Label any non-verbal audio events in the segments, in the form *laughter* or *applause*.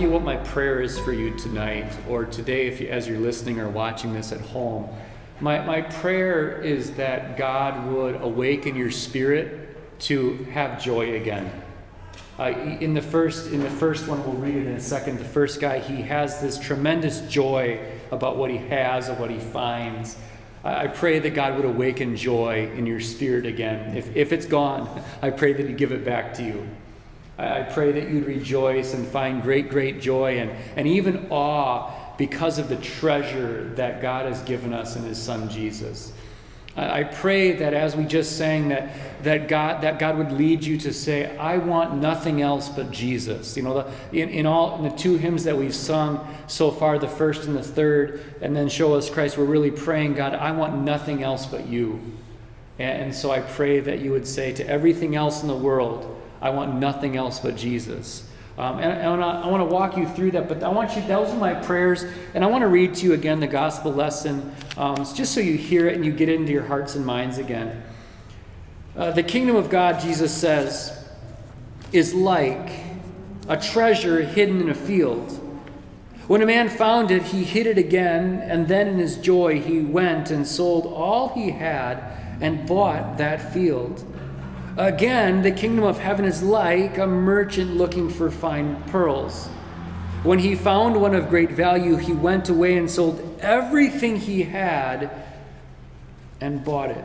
you what my prayer is for you tonight or today, if you, as you're listening or watching this at home. My, my prayer is that God would awaken your spirit to have joy again. Uh, in the first in the first one, we'll read it in a second. The first guy, he has this tremendous joy about what he has and what he finds. I pray that God would awaken joy in your spirit again. If, if it's gone, *laughs* I pray that He'd give it back to you. I pray that you'd rejoice and find great, great joy and, and even awe because of the treasure that God has given us in His Son Jesus. I pray that as we just sang that, that God that God would lead you to say, I want nothing else but Jesus. You know, the, in, in all in the two hymns that we've sung so far, the first and the third, and then show us Christ, we're really praying, God, I want nothing else but you. And, and so I pray that you would say to everything else in the world, I want nothing else but Jesus. Um, and, and I, want to walk you through that, but I want you, those are my prayers. And I want to read to you again the gospel lesson, um, just so you hear it and you get it into your hearts and minds again. Uh, the kingdom of God, Jesus says, is like a treasure hidden in a field. When a man found it, he hid it again, and then in his joy he went and sold all he had and bought that field. Again, the kingdom of heaven is like a merchant looking for fine pearls. When he found one of great value, he went away and sold everything he had and bought it.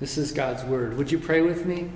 This is God's word. Would you pray with me?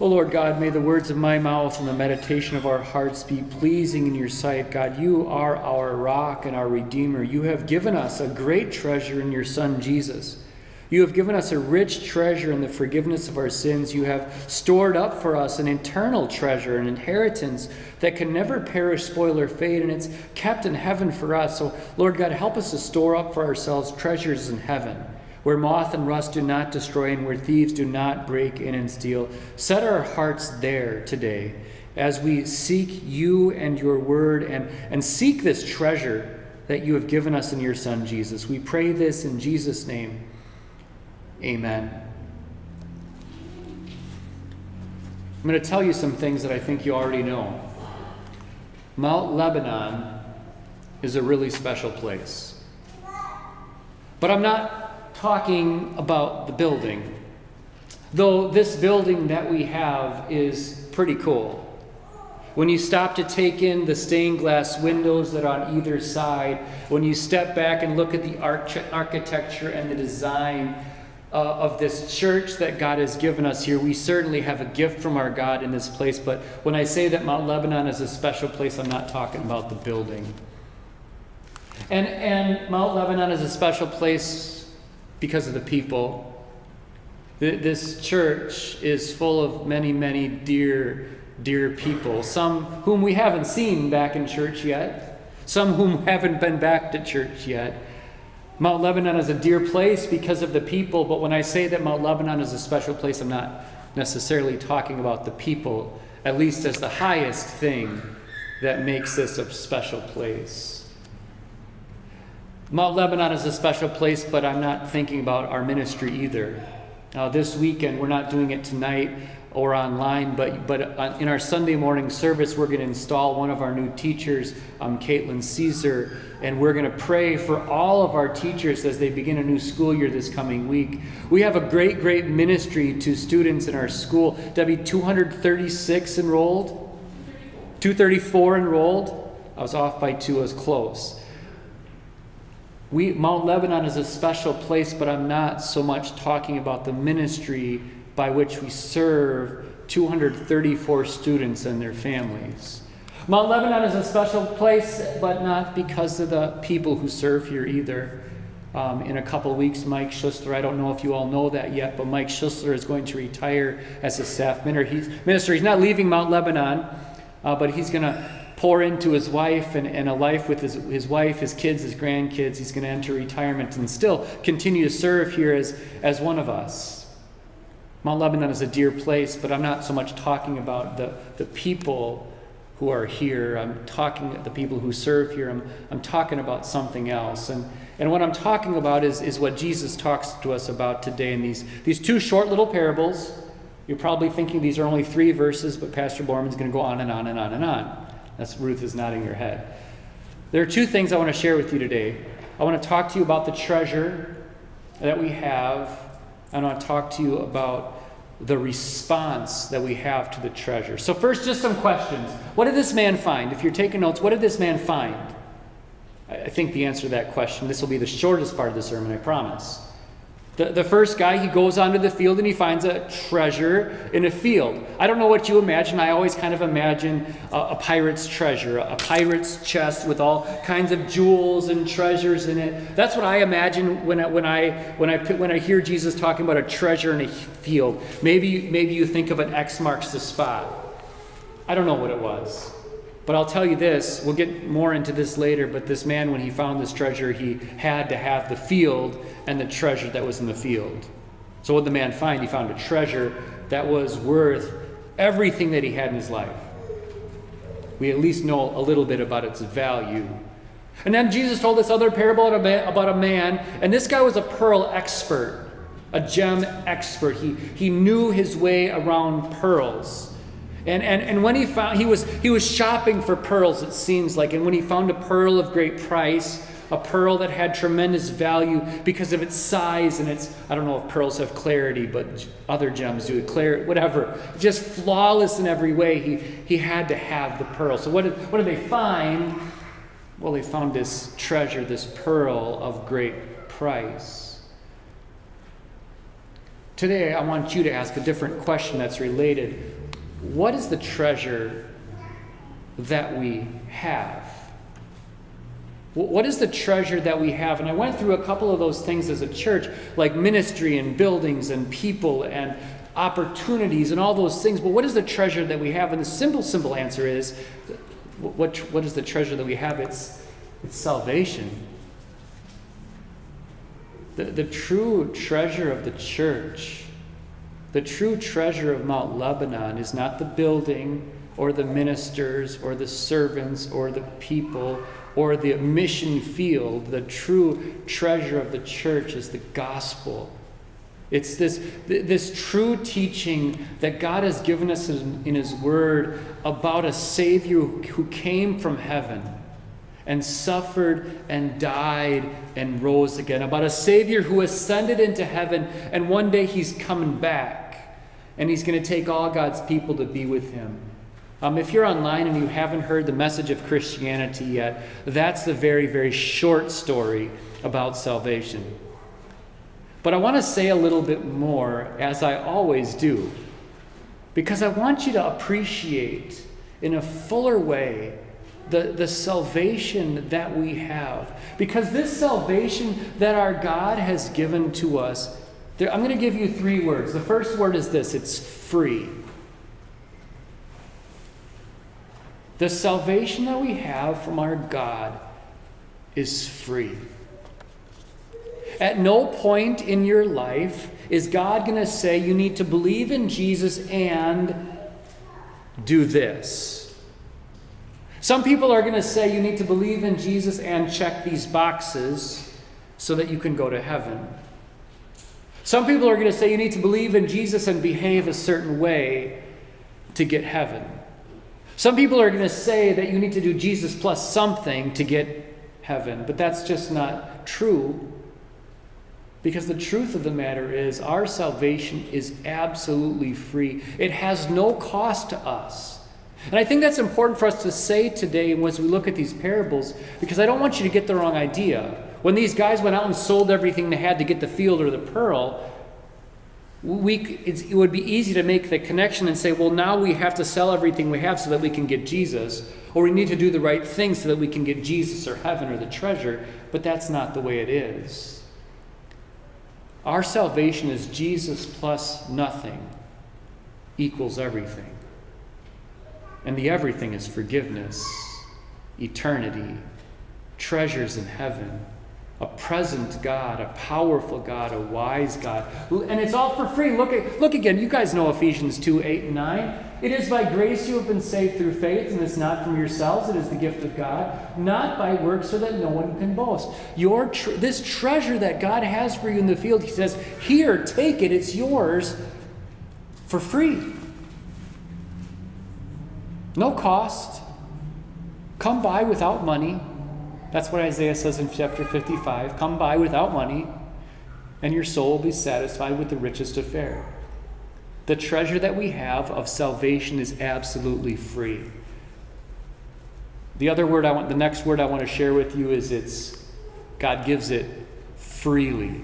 Oh Lord God, may the words of my mouth and the meditation of our hearts be pleasing in your sight. God, you are our rock and our redeemer. You have given us a great treasure in your Son, Jesus. You have given us a rich treasure in the forgiveness of our sins. You have stored up for us an eternal treasure, an inheritance that can never perish, spoil, or fade, and it's kept in heaven for us. So, Lord God, help us to store up for ourselves treasures in heaven, where moth and rust do not destroy and where thieves do not break in and steal. Set our hearts there today as we seek you and your word and, and seek this treasure that you have given us in your Son, Jesus. We pray this in Jesus' name. Amen. I'm going to tell you some things that I think you already know. Mount Lebanon is a really special place. But I'm not talking about the building, though this building that we have is pretty cool. When you stop to take in the stained glass windows that are on either side, when you step back and look at the arch- architecture and the design uh, of this church that God has given us here. We certainly have a gift from our God in this place, but when I say that Mount Lebanon is a special place, I'm not talking about the building. And, and Mount Lebanon is a special place because of the people. This church is full of many, many dear, dear people, some whom we haven't seen back in church yet, some whom *laughs* haven't been back to church yet. Mount Lebanon is a dear place because of the people, but when I say that Mount Lebanon is a special place, I'm not necessarily talking about the people, at least as the highest thing that makes this a special place. Mount Lebanon is a special place, but I'm not thinking about our ministry either. Now, this weekend, we're not doing it tonight or online, but, but in our Sunday morning service, we're going to install one of our new teachers, um, Caitlin Caesar, and we're going to pray for all of our teachers as they begin a new school year this coming week. We have a great, great ministry to students in our school. Debbie, 236 enrolled? 234 enrolled? I was off by two, I was close. We, Mount Lebanon is a special place, but I'm not so much talking about the ministry by which we serve 234 students and their families. Mount Lebanon is a special place, but not because of the people who serve here either. Um, in a couple weeks, Mike Schuster, I don't know if you all know that yet, but Mike Schuster is going to retire as a staff minister. He's, minister. he's not leaving Mount Lebanon, uh, but he's going to pour into his wife and, and a life with his, his wife, his kids, his grandkids. He's going to enter retirement and still continue to serve here as, as one of us. Mount Lebanon is a dear place, but I'm not so much talking about the, the people who are here. I'm talking the people who serve here. I'm, I'm talking about something else. And, and what I'm talking about is, is what Jesus talks to us about today in these, these two short little parables You're probably thinking these are only three verses, but Pastor Borman's going to go on and on and on and on. That's Ruth is nodding her head. There are two things I want to share with you today. I want to talk to you about the treasure that we have. And I want to talk to you about the response that we have to the treasure. So, first, just some questions. What did this man find? If you're taking notes, what did this man find? I think the answer to that question, this will be the shortest part of the sermon, I promise. The, the first guy, he goes onto the field and he finds a treasure in a field. I don't know what you imagine. I always kind of imagine a, a pirate's treasure, a, pirate's chest with all kinds of jewels and treasures in it. That's what I imagine when I, when I, when I, when I hear Jesus talking about a treasure in a field. Maybe, maybe you think of an X marks the spot. I don't know what it was. But I'll tell you this, we'll get more into this later, but this man, when he found this treasure, he had to have the field and the treasure that was in the field. So, what did the man find? He found a treasure that was worth everything that he had in his life. We at least know a little bit about its value. And then Jesus told this other parable about a man, and this guy was a pearl expert, a gem expert. He, he knew his way around pearls. And, and, and when he found, he was, he was shopping for pearls, it seems like. And when he found a pearl of great price, a pearl that had tremendous value because of its size and its, I don't know if pearls have clarity, but other gems do, clarity, whatever. Just flawless in every way, he, he had to have the pearl. So what did, what did they find? Well, they found this treasure, this pearl of great price. Today, I want you to ask a different question that's related what is the treasure that we have? What is the treasure that we have? And I went through a couple of those things as a church, like ministry and buildings and people and opportunities and all those things. But what is the treasure that we have? And the simple, simple answer is what, what is the treasure that we have? It's, it's salvation. The, the true treasure of the church the true treasure of Mount Lebanon is not the building or the ministers or the servants or the people or the mission field. The true treasure of the church is the gospel. It's this, this true teaching that God has given us in, in His Word about a Savior who came from heaven and suffered and died and rose again, about a Savior who ascended into heaven and one day He's coming back and he's going to take all God's people to be with him. Um, if you're online and you haven't heard the message of Christianity yet, that's the very, very short story about salvation. But I want to say a little bit more, as I always do, because I want you to appreciate in a fuller way the, the salvation that we have. Because this salvation that our God has given to us there, I'm going to give you three words. The first word is this it's free. The salvation that we have from our God is free. At no point in your life is God going to say you need to believe in Jesus and do this. Some people are going to say you need to believe in Jesus and check these boxes so that you can go to heaven. Some people are going to say you need to believe in Jesus and behave a certain way to get heaven. Some people are going to say that you need to do Jesus plus something to get heaven, but that's just not true. Because the truth of the matter is, our salvation is absolutely free. It has no cost to us. And I think that's important for us to say today as we look at these parables, because I don't want you to get the wrong idea. When these guys went out and sold everything they had to get the field or the pearl, we, it would be easy to make the connection and say, well, now we have to sell everything we have so that we can get Jesus, or we need to do the right thing so that we can get Jesus or heaven or the treasure, but that's not the way it is. Our salvation is Jesus plus nothing equals everything. And the everything is forgiveness, eternity, treasures in heaven a present God, a powerful God, a wise God. And it's all for free. Look at look again. You guys know Ephesians 2, 8 and 9. It is buy grace you have been saved through faith, and it's not from yourselves, it is the gift of God, not by works so that no one can boast. Your this treasure that God has for you in the field, he says, Here, take it, it's yours. for free. No cost. Come by without money. That's what Isaiah says in chapter 55. Come buy without money, and your soul will be satisfied with the richest of fare. The treasure that we have of salvation is absolutely free. The other word I want, the next word I want to share with you is it's God gives it freely.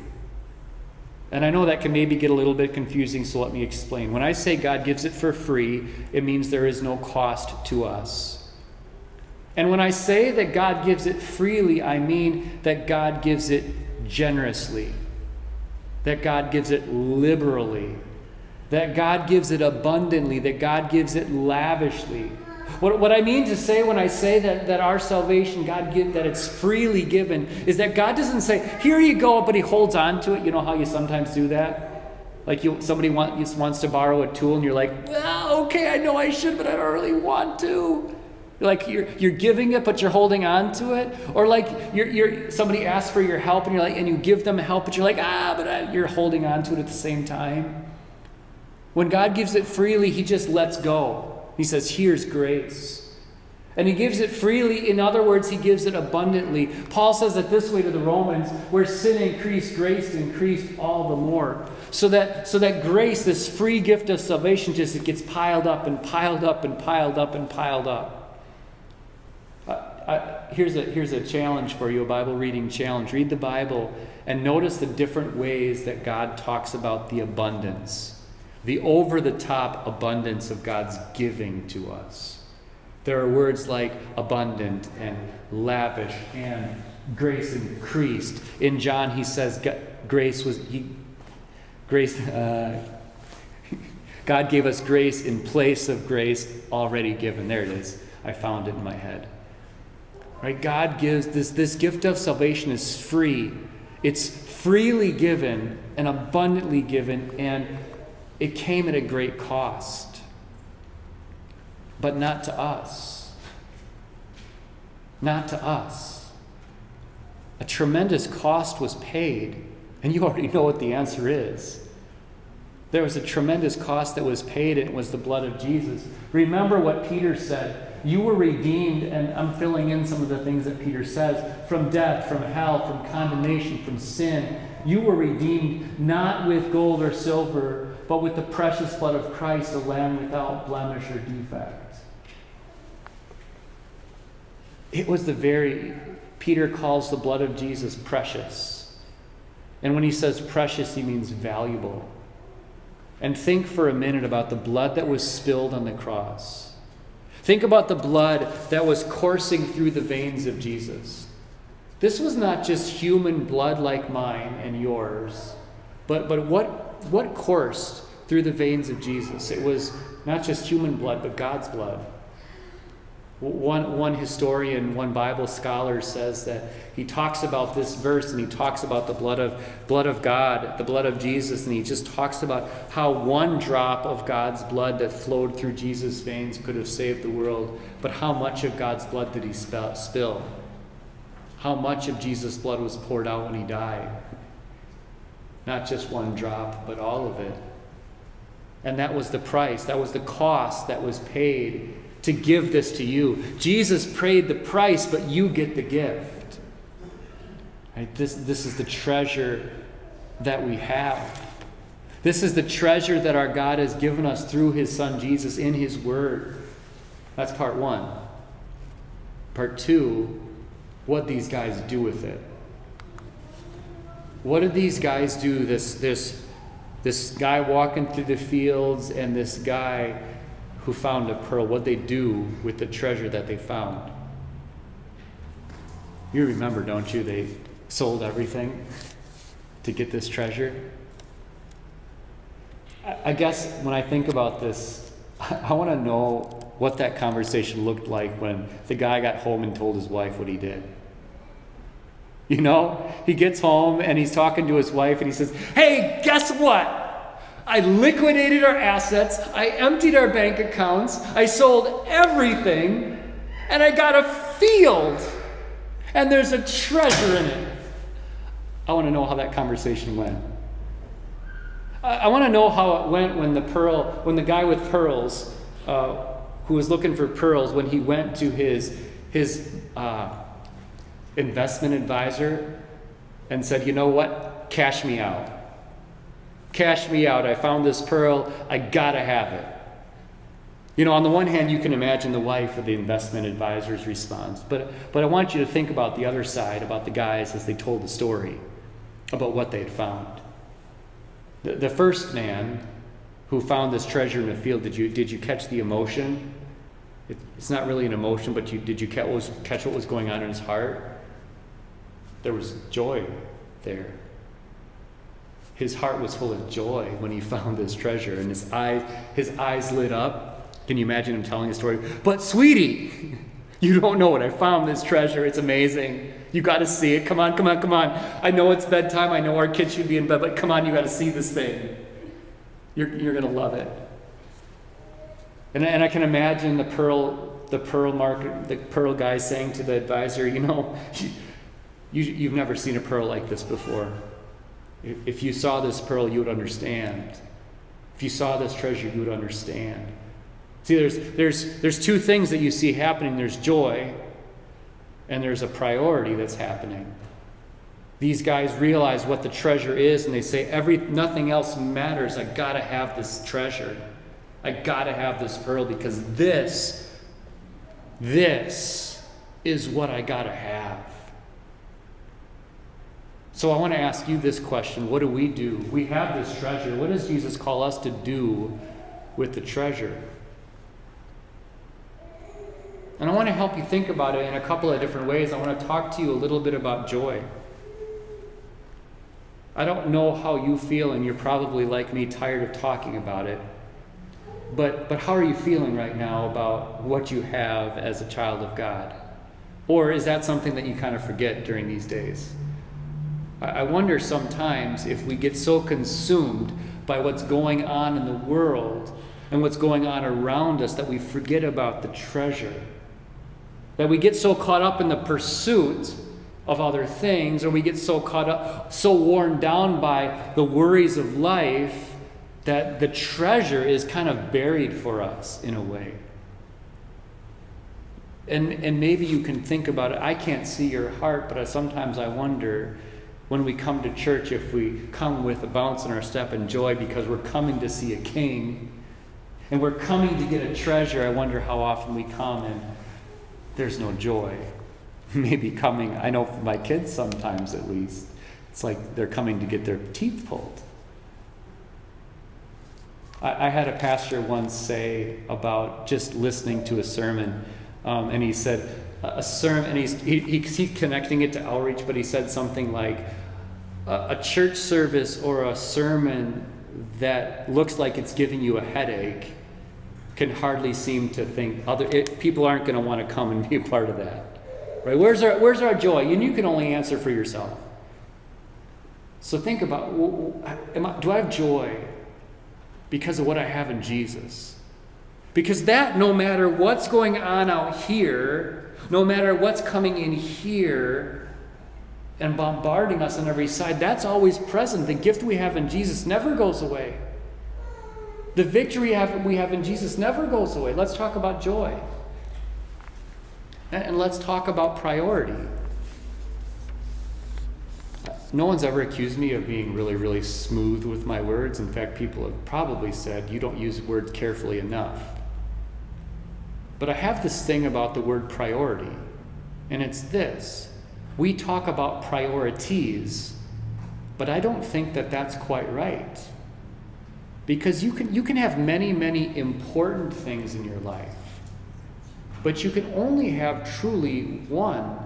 And I know that can maybe get a little bit confusing, so let me explain. When I say God gives it for free, it means there is no cost to us. And when I say that God gives it freely, I mean that God gives it generously, that God gives it liberally, that God gives it abundantly, that God gives it lavishly. What, what I mean to say when I say that, that our salvation, God give, that it's freely given, is that God doesn't say, here you go, but he holds on to it. You know how you sometimes do that? Like you, somebody want, wants to borrow a tool and you're like, well, okay, I know I should, but I don't really want to. Like you're, you're giving it, but you're holding on to it. Or like you're, you're, somebody asks for your help and you're like, and you give them help, but you're like, ah, but I, you're holding on to it at the same time. When God gives it freely, he just lets go. He says, Here's grace. And he gives it freely. In other words, he gives it abundantly. Paul says it this way to the Romans where sin increased, grace increased all the more. So that, so that grace, this free gift of salvation, just it gets piled up and piled up and piled up and piled up. Here's, a, here's a challenge for you, a Bible reading challenge. Read the Bible and notice the different ways that God talks about the abundance the over the top abundance of God's giving to us. There are words like abundant and lavish and grace increased. In John, he says grace was, he, grace, uh, *laughs* God gave us grace in place of grace already given. There it is. I found it in my head. Right? God gives this, this gift of salvation is free. It's freely given and abundantly given, and it came at a great cost, but not to us. Not to us. A tremendous cost was paid, and you already know what the answer is. There was a tremendous cost that was paid, and it was the blood of Jesus. Remember what Peter said. You were redeemed, and I'm filling in some of the things that Peter says from death, from hell, from condemnation, from sin. You were redeemed not with gold or silver but with the precious blood of Christ, a lamb without blemish or defect. It was the very, Peter calls the blood of Jesus precious. And when he says precious, he means valuable. And think for a minute about the blood that was spilled on the cross. Think about the blood that was coursing through the veins of Jesus. This was not just human blood like mine and yours, but, but what what coursed through the veins of Jesus? It was not just human blood, but God's blood. One, one historian, one Bible scholar says that he talks about this verse and he talks about the blood of, blood of God, the blood of Jesus, and he just talks about how one drop of God's blood that flowed through Jesus' veins could have saved the world, but how much of God's blood did he spill? How much of Jesus' blood was poured out when he died? Not just one drop, but all of it. And that was the price, that was the cost that was paid to give this to you. Jesus paid the price, but you get the gift. Right? This, this is the treasure that we have. This is the treasure that our God has given us through his Son Jesus in his Word. That's part one. Part two, what these guys do with it. What did these guys do? This, this, this guy walking through the fields and this guy who found a pearl, what they do with the treasure that they found. You remember, don't you? They sold everything to get this treasure. I guess when I think about this, *laughs* I want to know what that conversation looked like when the guy got home and told his wife what he did. You know, he gets home and he's talking to his wife and he says, Hey, guess what? I liquidated our assets, I emptied our bank accounts, I sold everything, and I got a field. And there's a treasure in it. I want to know how that conversation went. I, want to know how it went when the pearl, when the guy with pearls, uh, who was looking for pearls, when he went to his his uh, investment advisor and said, "You know what? Cash me out. Cash me out. I found this pearl. I gotta have it." You know, on the one hand, you can imagine the wife of the investment advisor's response, but, but I want you to think about the other side, about the guys as they told the story, about what they had found. The, the first man who found this treasure in the field, did you, did you catch the emotion? It, it's not really an emotion, but you, did you catch what, was, catch what was going on in his heart? There was joy there. His heart was full of joy when he found this treasure, and his eyes, his eyes lit up can you imagine him telling a story? But, sweetie, *laughs* you don't know what I found this treasure. It's amazing. You got to see it. Come on, come on, come on. I know it's bedtime. I know our kids should be in bed, but come on, you got to see this thing. You're, you're going to love it. And, and I can imagine the pearl, the pearl market, the pearl guy saying to the advisor, you know, *laughs* you, you've never seen a pearl like this before. If you saw this pearl, you would understand. If you saw this treasure, you would understand. See, there's, there's, there's two things that you see happening there's joy, and there's a priority that's happening. These guys realize what the treasure is, and they say, Every, nothing else matters. I gotta have this treasure. I gotta have this pearl because this, this is what I gotta have. So I want to ask you this question What do we do? We have this treasure. What does Jesus call us to do with the treasure? And I want to help you think about it in a couple of different ways. I want to talk to you a little bit about joy. I don't know how you feel, and you're probably like me, tired of talking about it. But, but how are you feeling right now about what you have as a child of God? Or is that something that you kind of forget during these days? I, wonder sometimes if we get so consumed by what's going on in the world and what's going on around us that we forget about the treasure that we get so caught up in the pursuit of other things, or we get so caught up, so worn down by the worries of life that the treasure is kind of buried for us in a way. And, and maybe you can think about it. I can't see your heart, but I, sometimes I wonder when we come to church if we come with a bounce in our step and joy because we're coming to see a king and we're coming to get a treasure. I wonder how often we come and there's no joy. *laughs* Maybe coming, I know for my kids sometimes at least, it's like they're coming to get their teeth pulled. I, I had a pastor once say about just listening to a sermon, um, and he said, a sermon, and he's, he, he's connecting it to outreach, but he said something like, a, church service or a sermon that looks like it's giving you a headache can hardly seem to think other it, people aren't going to want to come and be a part of that right? Where's our where's our joy? And you can only answer for yourself. So think about I, do i have joy because of what i have in jesus? Because that no matter what's going on out here no matter what's coming in here and bombarding us on every side that's always present the gift we have in jesus never goes away the victory we have in Jesus never goes away. Let's talk about joy. And let's talk about priority. No one's ever accused me of being really, really smooth with my words. In fact, people have probably said, you don't use words carefully enough. But I have this thing about the word priority, and it's this we talk about priorities, but I don't think that that's quite right. Because you can, you can have many, many important things in your life, but you can only have truly one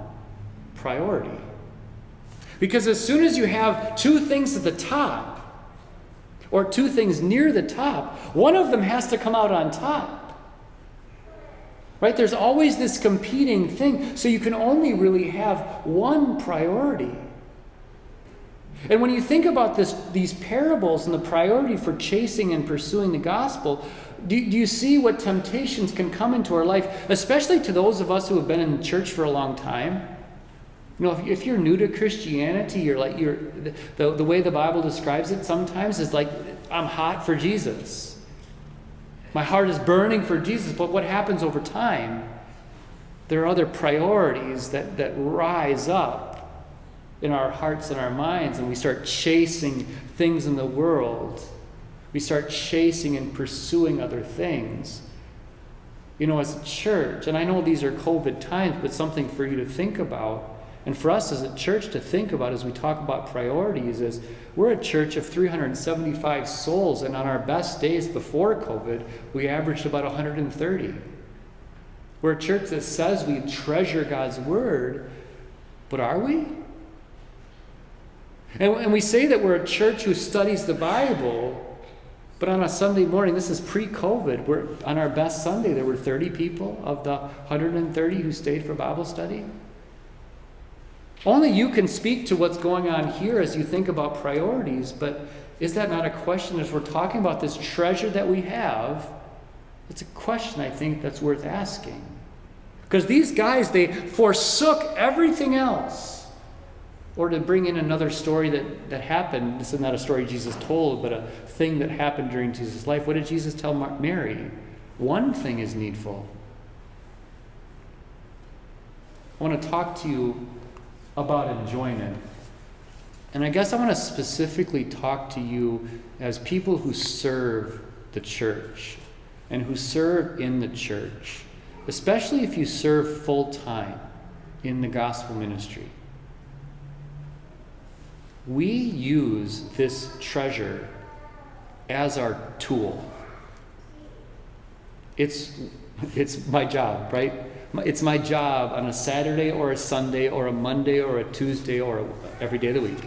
priority. Because as soon as you have two things at the top, or two things near the top, one of them has to come out on top. Right? There's always this competing thing, so you can only really have one priority. And when you think about this, these parables and the priority for chasing and pursuing the gospel, do, do you see what temptations can come into our life, especially to those of us who have been in church for a long time? You know, if, if you're new to Christianity, you're like you're the, the way the Bible describes it sometimes is like I'm hot for Jesus. My heart is burning for Jesus. But what happens over time? There are other priorities that, that rise up in our hearts and our minds, and we start chasing things in the world. We start chasing and pursuing other things. You know, as a church, and I know these are COVID times, but something for you to think about and for us as a church to think about as we talk about priorities is we're a church of 375 souls, and on our best days before COVID, we averaged about 130. We're a church that says we treasure God's word, but are we? And, and we say that we're a church who studies the Bible, but on a Sunday morning, this is pre COVID, we're on our best Sunday, there were 30 people of the 130 who stayed for Bible study. Only you can speak to what's going on here as you think about priorities, but is that not a question as we're talking about this treasure that we have? It's a question I think that's worth asking. Because these guys, they forsook everything else. Or to bring in another story that, that happened, this is not a story Jesus told, but a thing that happened during Jesus' life. What did Jesus tell Mary? One thing is needful. I want to talk to you about enjoyment. And I guess I want to specifically talk to you as people who serve the church and who serve in the church, especially if you serve full time in the gospel ministry. We use this treasure as our tool. It's, it's my job, right? It's my job on a Saturday or a Sunday or a Monday or a Tuesday or every day of the week.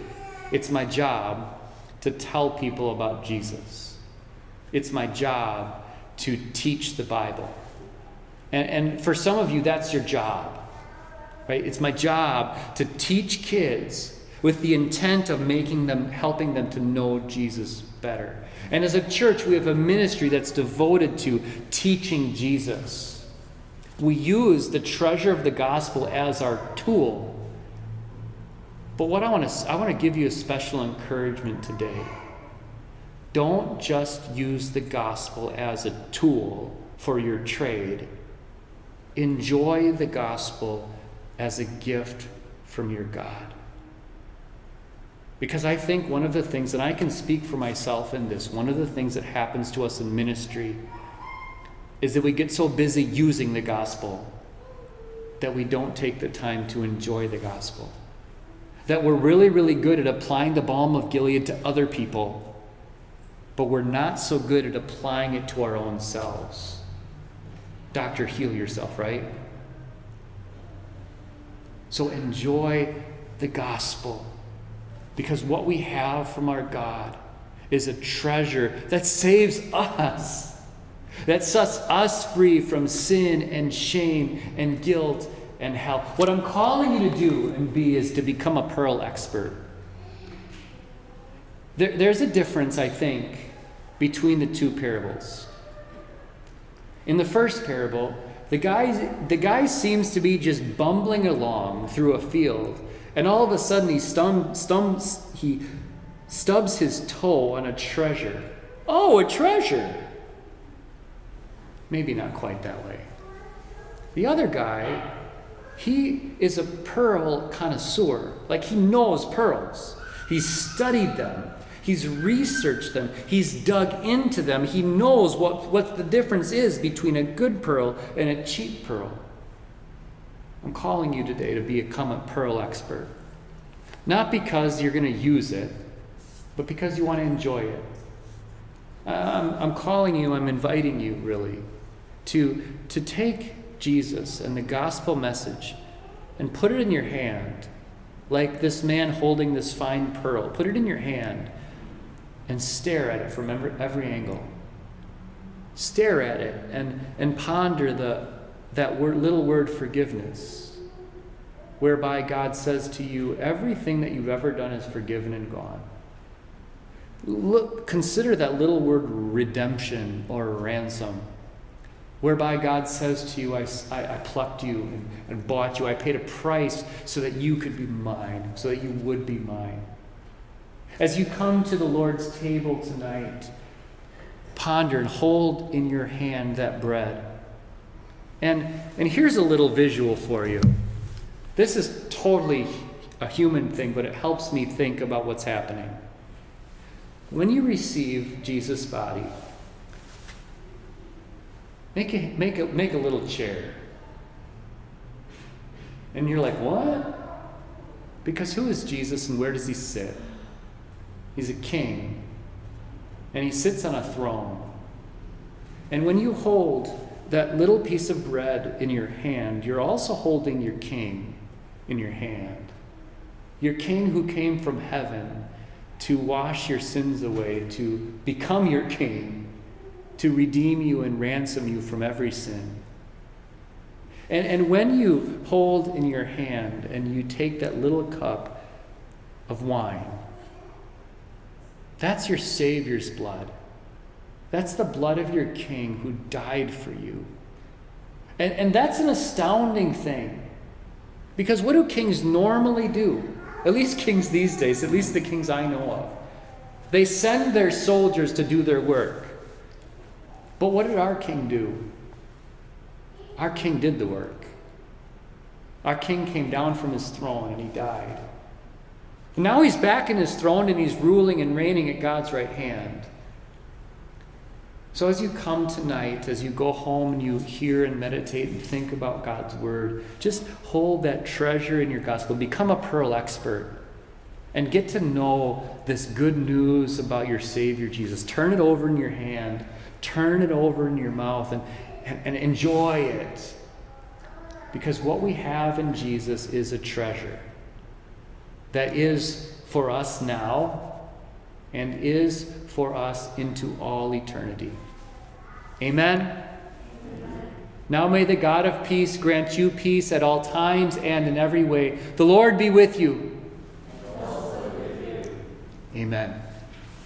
It's my job to tell people about Jesus. It's my job to teach the Bible. And, and for some of you, that's your job. Right? It's my job to teach kids with the intent of making them, helping them to know Jesus better. And as a church, we have a ministry that's devoted to teaching Jesus. We use the treasure of the gospel as our tool. But what I want to I want to give you a special encouragement today. Don't just use the gospel as a tool for your trade. Enjoy the gospel as a gift from your God. Because I think one of the things, and I can speak for myself in this, one of the things that happens to us in ministry is that we get so busy using the gospel that we don't take the time to enjoy the gospel. That we're really, really good at applying the balm of Gilead to other people, but we're not so good at applying it to our own selves. Doctor, heal yourself, right? So enjoy the gospel because what we have from our God is a treasure that saves us that sets us free from sin and shame and guilt and hell. What I'm calling you to do and be is to become a pearl expert. There, there's a difference, I think, between the two parables. In the first parable, the guy, the guy seems to be just bumbling along through a field, and all of a sudden he, stum, stums, he stubs his toe on a treasure. Oh, a treasure! Maybe not quite that way. The other guy, he is a pearl connoisseur. Like he knows pearls. He's studied them. He's researched them. He's dug into them. He knows what, what the difference is between a good pearl and a cheap pearl. I'm calling you today to become a pearl expert. Not because you're going to use it, but because you want to enjoy it. Uh, I'm, I'm calling you, I'm inviting you, really, to, to take Jesus and the gospel message and put it in your hand, like this man holding this fine pearl. Put it in your hand and stare at it from every, angle. Stare at it and, and ponder the, that word, little word forgiveness, whereby God says to you, everything that you've ever done is forgiven and gone. Look, consider that little word redemption or ransom whereby God says to you, I, I, I plucked you and, and, bought you. I paid a price so that you could be mine, so that you would be mine. As you come to the Lord's table tonight, ponder and hold in your hand that bread. And, and here's a little visual for you. This is totally a human thing, but it helps me think about what's happening. When you receive Jesus' body, make a, make a, make a little chair. And you're like, what? Because who is Jesus and where does he sit? He's a king. And he sits on a throne. And when you hold that little piece of bread in your hand, you're also holding your king in your hand. Your king who came from heaven to wash your sins away, to become your king, to redeem you and ransom you from every sin. And, and when you hold in your hand and you take that little cup of wine, that's your Savior's blood. That's the blood of your King who died for you. And, and that's an astounding thing. Because what do kings normally do? At least kings these days, at least the kings I know of. They send their soldiers to do their work. But what did our king do? Our king did the work. Our king came down from his throne and he died. And now he's back in his throne and he's ruling and reigning at God's right hand. So, as you come tonight, as you go home and you hear and meditate and think about God's word, just hold that treasure in your gospel. Become a pearl expert and get to know this good news about your Savior Jesus. Turn it over in your hand, turn it over in your mouth, and, and, enjoy it. Because what we have in Jesus is a treasure that is for us now and is for us into all eternity. Amen? Amen? Now may the God of peace grant you peace at all times and in every way. The Lord be with you. With you. Amen.